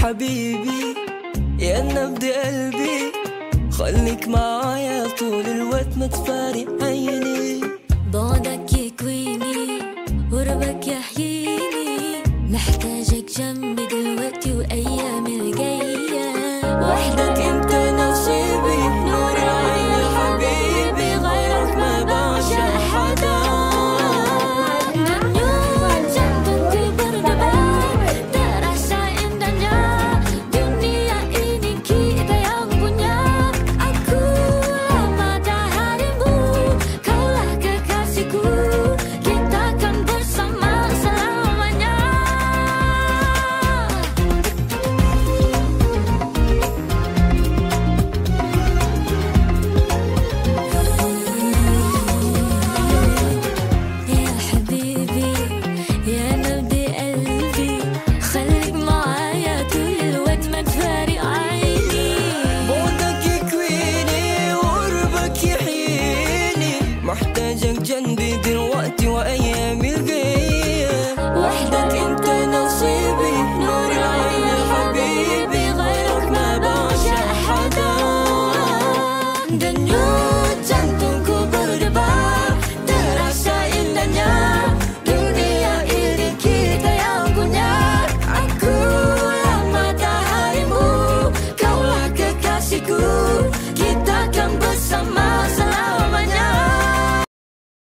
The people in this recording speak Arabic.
حبيبي يا نبض قلبي. خليك معايا طول الوقت ما تفارق عيني.